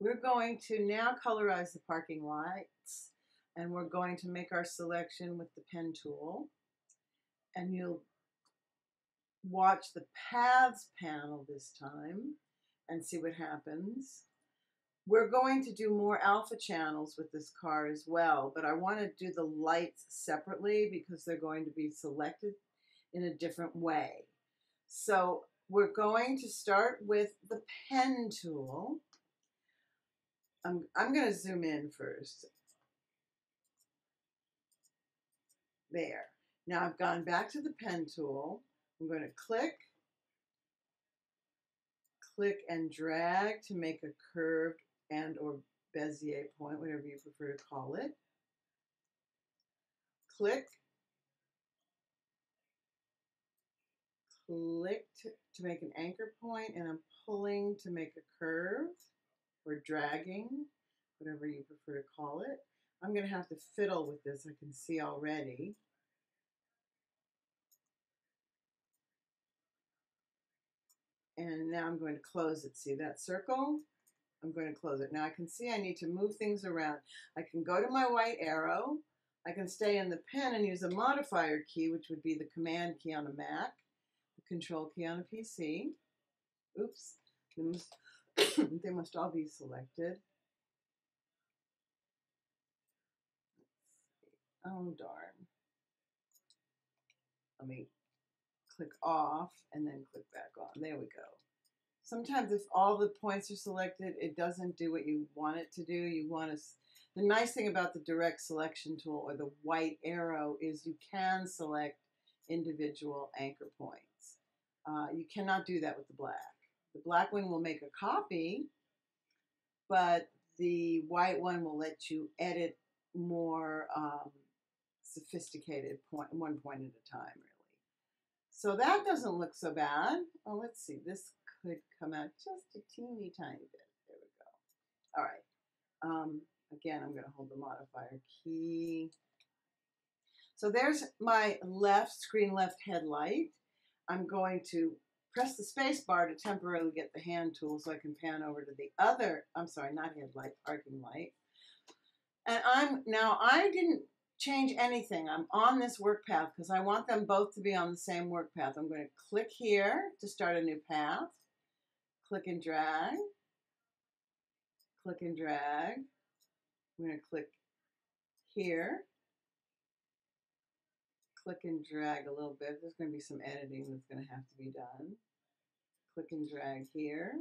we're going to now colorize the parking lights and we're going to make our selection with the pen tool. And you'll watch the paths panel this time and see what happens. We're going to do more alpha channels with this car as well, but I want to do the lights separately because they're going to be selected in a different way. So we're going to start with the pen tool. I'm, I'm going to zoom in first. There. Now I've gone back to the pen tool. I'm going to click, click and drag to make a curved and or Bezier point, whatever you prefer to call it. Click, click to, to make an anchor point, and I'm pulling to make a curve or dragging, whatever you prefer to call it. I'm going to have to fiddle with this, I can see already. And now I'm going to close it. See that circle? I'm going to close it. Now I can see I need to move things around. I can go to my white arrow. I can stay in the pen and use a modifier key, which would be the command key on a Mac, the control key on a PC. Oops. They must, all be selected. Oh, darn. Let me click off and then click back on. There we go sometimes if all the points are selected, it doesn't do what you want it to do. You want to, the nice thing about the direct selection tool or the white arrow is you can select individual anchor points. Uh, you cannot do that with the black. The black one will make a copy, but the white one will let you edit more um, sophisticated point, one point at a time, really. So that doesn't look so bad. Oh, let's see. This could come out just a teeny tiny bit. There we go. All right. Um, again, I'm going to hold the modifier key. So there's my left screen left headlight. I'm going to press the space bar to temporarily get the hand tool so I can pan over to the other, I'm sorry, not headlight, parking light. And I'm, now I didn't change anything. I'm on this work path because I want them both to be on the same work path. I'm going to click here to start a new path click and drag, click and drag. I'm going to click here, click and drag a little bit. There's going to be some editing that's going to have to be done. Click and drag here,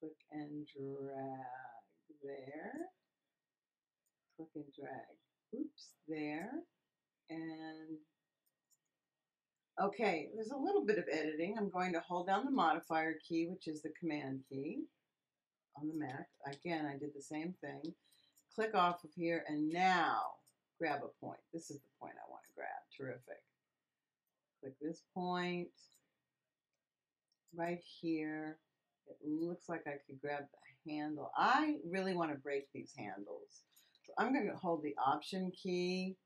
click and drag there, click and drag, oops, there, and Okay, there's a little bit of editing. I'm going to hold down the modifier key, which is the command key on the Mac. Again, I did the same thing. Click off of here and now grab a point. This is the point I want grab. Terrific. Click this point right here. It looks like I could grab the handle. I really want to break these handles. So I'm going to hold the option key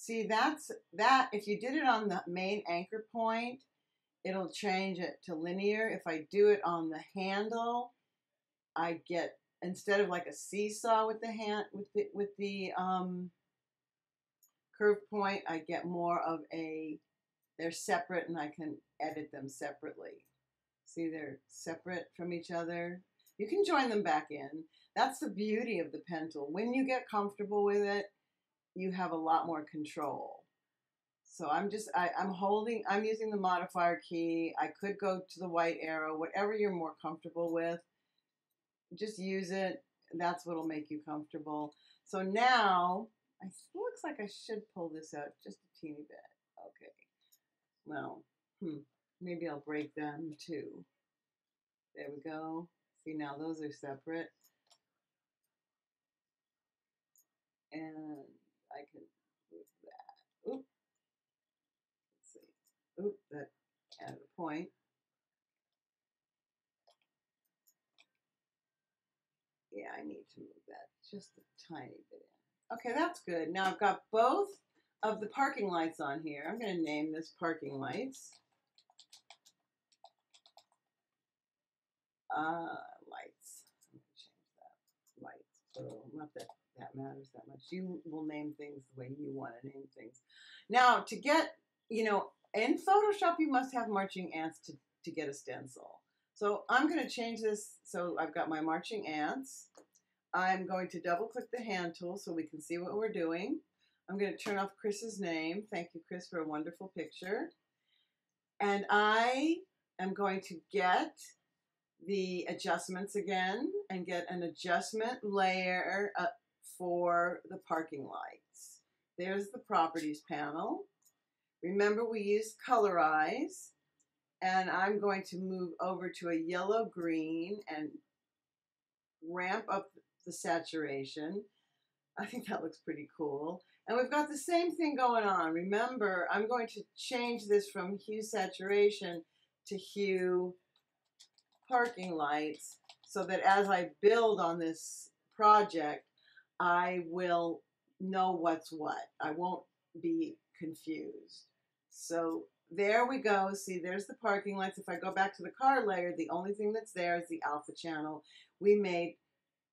See, that's that. If you did it on the main anchor point, it'll change it to linear. If I do it on the handle, I get instead of like a seesaw with the hand with the with the um, curve point, I get more of a. They're separate, and I can edit them separately. See, they're separate from each other. You can join them back in. That's the beauty of the pen tool. When you get comfortable with it, you have a lot more control. So I'm just, I, I'm holding, I'm using the modifier key. I could go to the white arrow, whatever you're more comfortable with. Just use it. That's what'll make you comfortable. So now, it looks like I should pull this out just a teeny bit. Okay. Well, hmm, maybe I'll break them too. There we go. See, now those are separate. And I can move that. Oop. Let's see. Oop, that added a point. Yeah, I need to move that just a tiny bit. Okay, that's good. Now I've got both of the parking lights on here. I'm going to name this parking lights. Uh, lights. Change that. Lights. So not that that matters that much. You will name things the way you want to name things. Now, to get, you know, in Photoshop, you must have marching ants to, to get a stencil. So I'm going to change this. So I've got my marching ants. I'm going to double click the hand tool so we can see what we're doing. I'm going to turn off Chris's name. Thank you, Chris, for a wonderful picture. And I am going to get the adjustments again and get an adjustment layer uh, for the parking lights. There's the properties panel. Remember we used colorize and I'm going to move over to a yellow green and ramp up the saturation. I think that looks pretty cool. And we've got the same thing going on. Remember, I'm going to change this from hue saturation to hue parking lights so that as I build on this project, I will know what's what. I won't be confused. So there we go. See, there's the parking lights. If I go back to the car layer, the only thing that's there is the alpha channel we made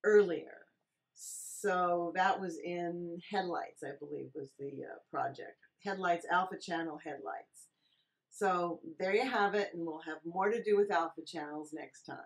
earlier. So that was in headlights, I believe, was the uh, project. Headlights, alpha channel headlights. So there you have it, and we'll have more to do with alpha channels next time.